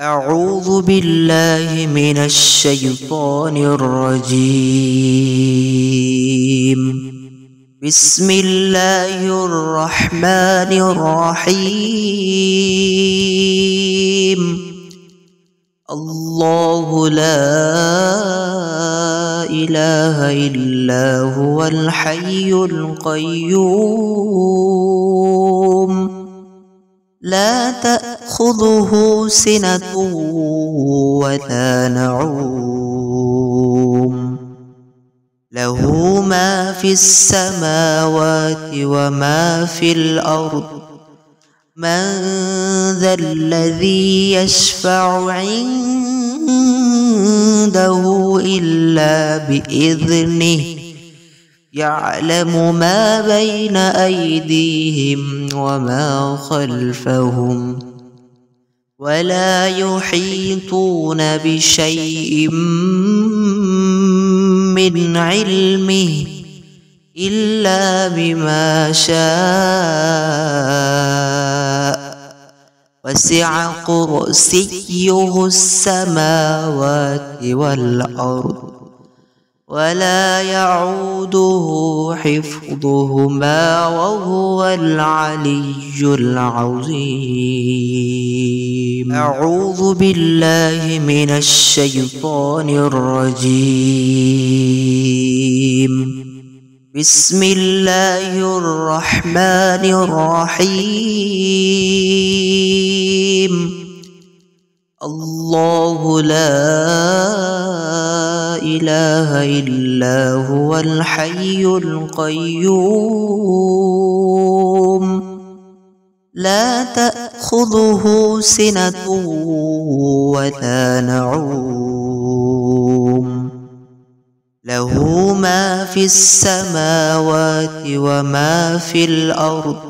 أعوذ بالله من الشيطان الرجيم. بسم الله الرحمن الرحيم. الله لا إله إلا هو الحي القيوم. لا تأخذه سنة ولا نعوم. له ما في السماوات وما في الأرض. من ذا الذي يشفع عنده إلا بإذنه يعلم ما بين أيديهم وما خلفهم ولا يحيطون بشيء من علمه إلا بما شاء. وسع كرسيه السماوات والأرض. ولا يعوده حفظهما وهو العلي العظيم. أعوذ بالله من الشيطان الرجيم. بسم الله الرحمن الرحيم. الله لا إله إلا هو الحي القيوم. لا تأخذه سنة ولا نعوم. له ما في السماوات وما في الأرض.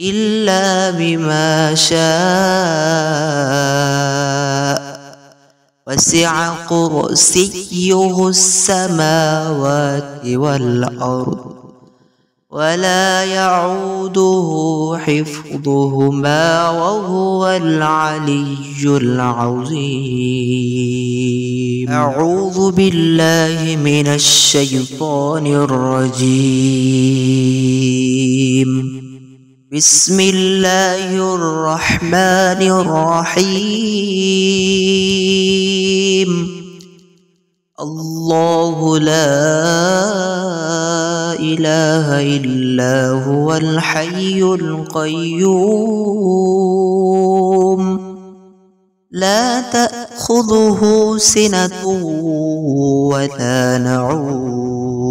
إلا بما شاء. وسع كرسيه السماوات والأرض. ولا يعوده حفظهما وهو العلي العظيم. أعوذ بالله من الشيطان الرجيم. بسم الله الرحمن الرحيم. الله لا إله إلا هو الحي القيوم. لا تأخذه سنة ولا نعوم.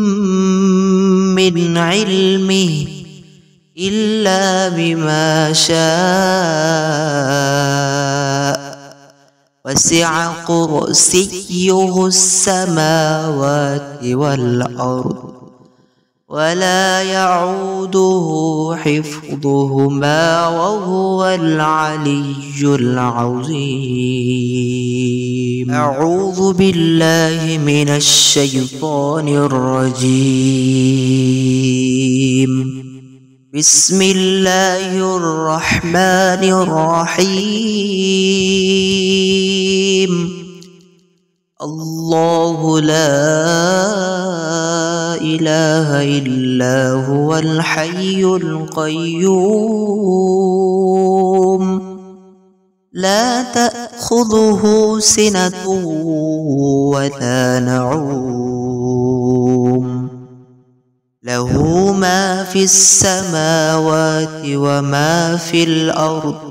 من علمه إلا بما شاء. وسع كرسيه السماوات والأرض. ولا يعوده حفظهما وهو العلي العظيم. أعوذ بالله من الشيطان الرجيم. بسم الله الرحمن الرحيم. الله لا إله إلا هو الحي القيوم. لا تأخذه سنة ولا نعوم. له ما في السماوات وما في الأرض.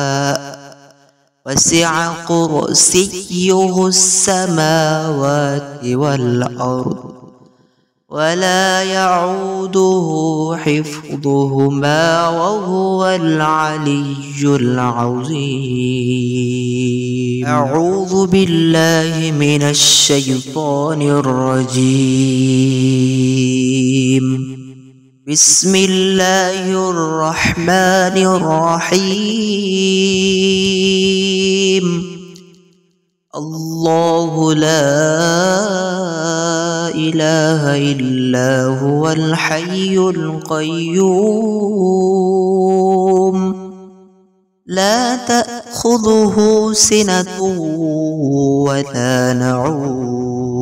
وسع كرسيه السماوات والأرض ولا يعوده حفظهما وهو العلي العظيم. أعوذ بالله من الشيطان الرجيم. بسم الله الرحمن الرحيم. الله لا إله إلا هو الحي القيوم. لا تأخذه سنة ولا نعوم.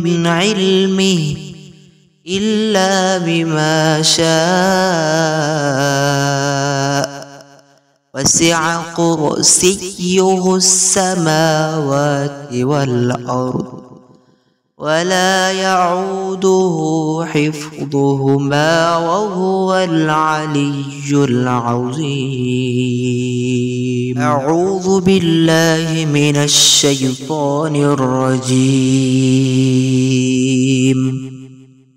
من علمه إلا بما شاء. وسع كرسيه السماوات والأرض. ولا يعوده حفظهما وهو العلي العظيم. أعوذ بالله من الشيطان الرجيم.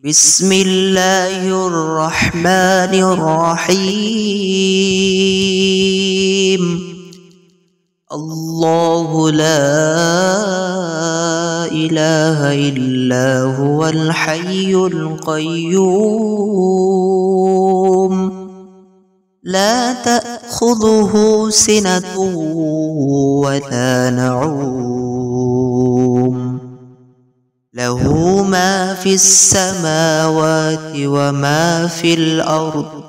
بسم الله الرحمن الرحيم. الله لا إله إلا هو الحي القيوم. لا تأخذه سنة ولا نعوم. له ما في السماوات وما في الأرض.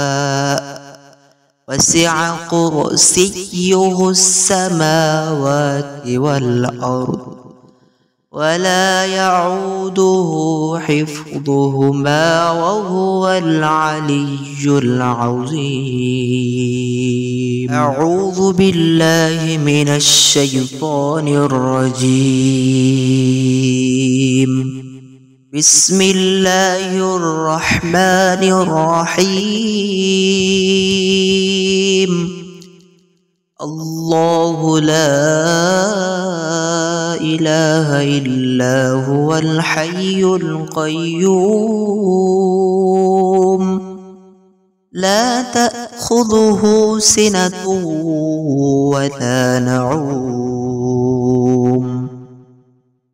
وسع كرسيه السماوات والأرض ولا يعوده حفظهما وهو العلي العظيم. أعوذ بالله من الشيطان الرجيم. بسم الله الرحمن الرحيم. الله لا إله إلا هو الحي القيوم. لا تأخذه سنة ولا نعوم.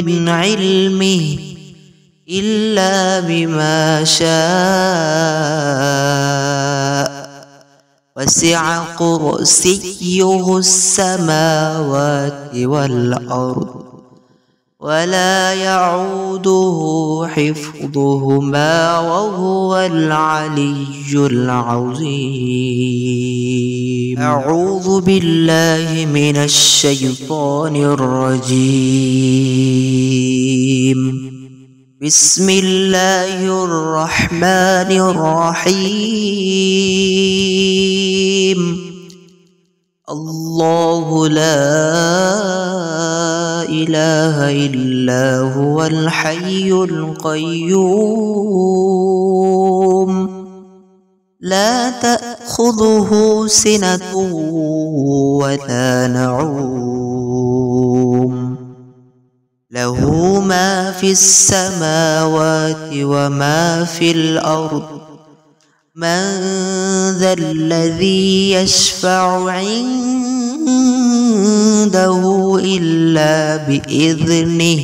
من علمه إلا بما شاء. وسع كرسيه السماوات والأرض. ولا يعوده حفظهما وهو العلي العظيم. أعوذ بالله من الشيطان الرجيم. بسم الله الرحمن الرحيم. الله لا إله إلا هو الحي القيوم. لا تأخذه سنة ولا نعوم. له ما في السماوات وما في الأرض. من ذا الذي يشفع عنده إلا بإذنه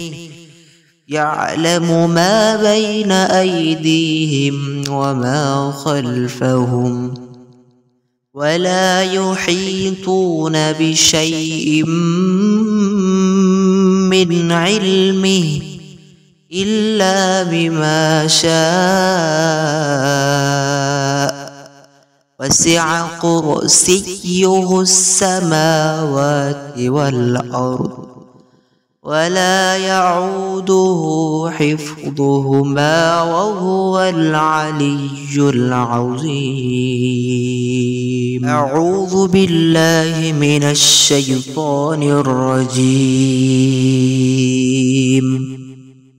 يعلم ما بين أيديهم وما خلفهم ولا يحيطون بشيء من علمه إلا بما شاء وسع كرسيه السماوات والأرض ولا يعوده حفظهما وهو العلي العظيم. أعوذ بالله من الشيطان الرجيم.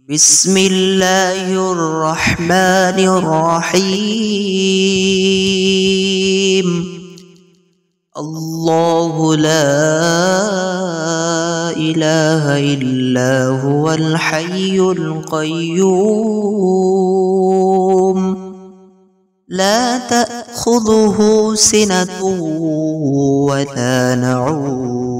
بسم الله الرحمن الرحيم. الله لا إله إلا هو الحي القيوم. لا تأخذه سنة ولا نعوم.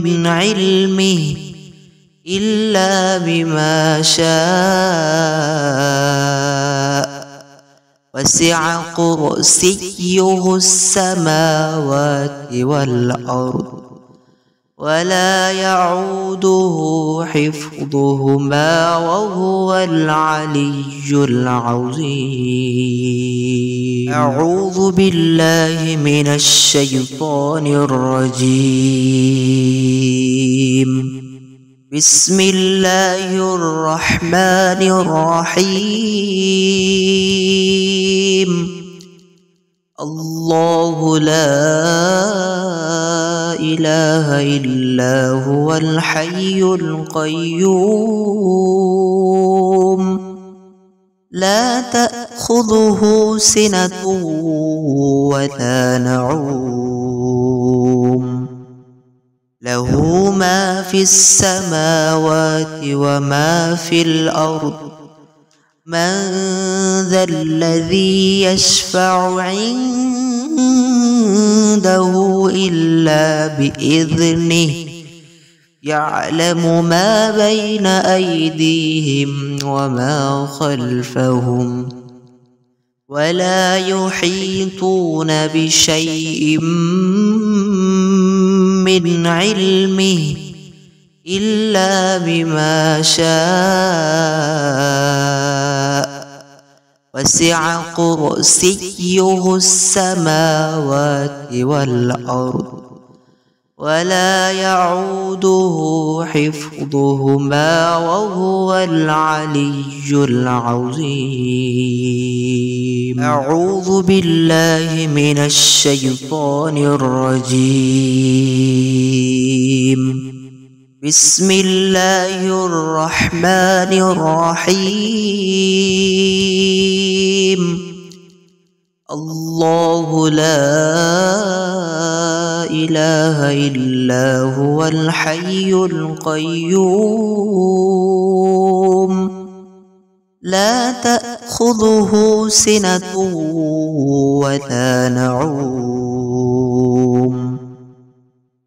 من علمه إلا بما شاء. وسع كرسيه السماوات والأرض. ولا يعوده حفظهما وهو العلي العظيم. أعوذ بالله من الشيطان الرجيم. بسم الله الرحمن الرحيم. الله لا إله إلا هو الحي القيوم. لا تأخذه سنة ولا نعوم. له ما في السماوات وما في الأرض. من ذا الذي يشفع عنده إلا بإذنه يعلم ما بين أيديهم وما خلفهم ولا يحيطون بشيء من علمه إلا بما شاء وسع كرسيه السماوات والأرض ولا يعوده حفظهما وهو العلي العظيم. أعوذ بالله من الشيطان الرجيم. بسم الله الرحمن الرحيم. الله لا إله إلا هو الحي القيوم. لا تأخذه سنة ولا نعوم.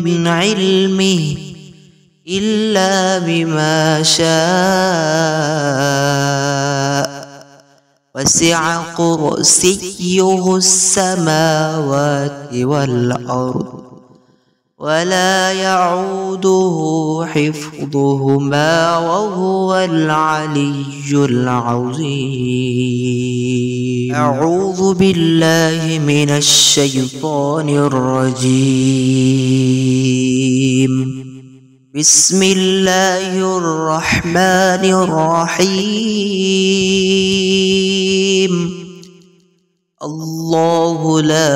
من علمه إلا بما شاء. وسع كرسيه السماوات والأرض. ولا يعوده حفظهما وهو العلي العظيم. أعوذ بالله من الشيطان الرجيم. بسم الله الرحمن الرحيم. الله لا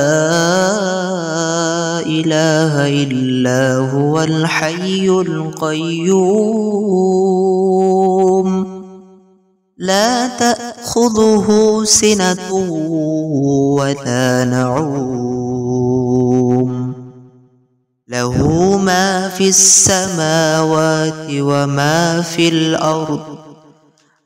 إله إلا هو الحي القيوم. لا تأخذه سنة ولا نعوم. له ما في السماوات وما في الأرض.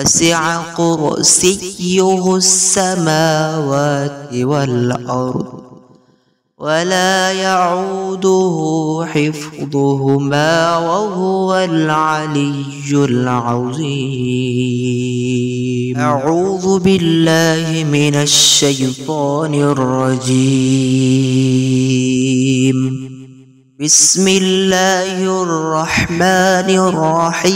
وسع كرسيه السماوات والأرض ولا يعوده حفظهما وهو العلي العظيم. أعوذ بالله من الشيطان الرجيم. بسم الله الرحمن الرحيم.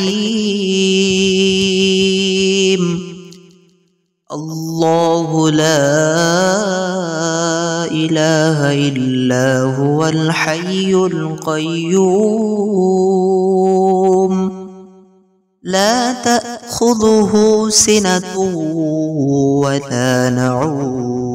الله لا إله إلا هو الحي القيوم. لا تأخذه سنة ولا نعوم.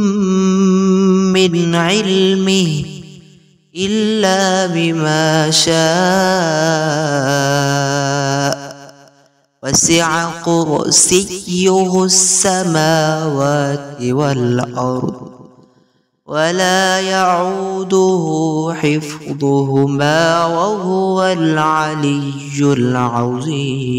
من علمه إلا بما شاء. وسع كرسيه السماوات والأرض ولا يعوده حفظهما وهو العلي العظيم.